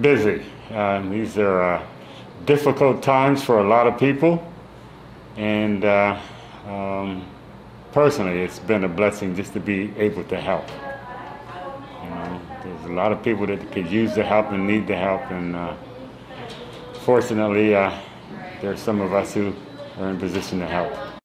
busy. Um, these are uh, difficult times for a lot of people, and uh, um, personally, it's been a blessing just to be able to help. You know, there's a lot of people that could use the help and need the help, and uh, fortunately, uh, there are some of us who are in position to help.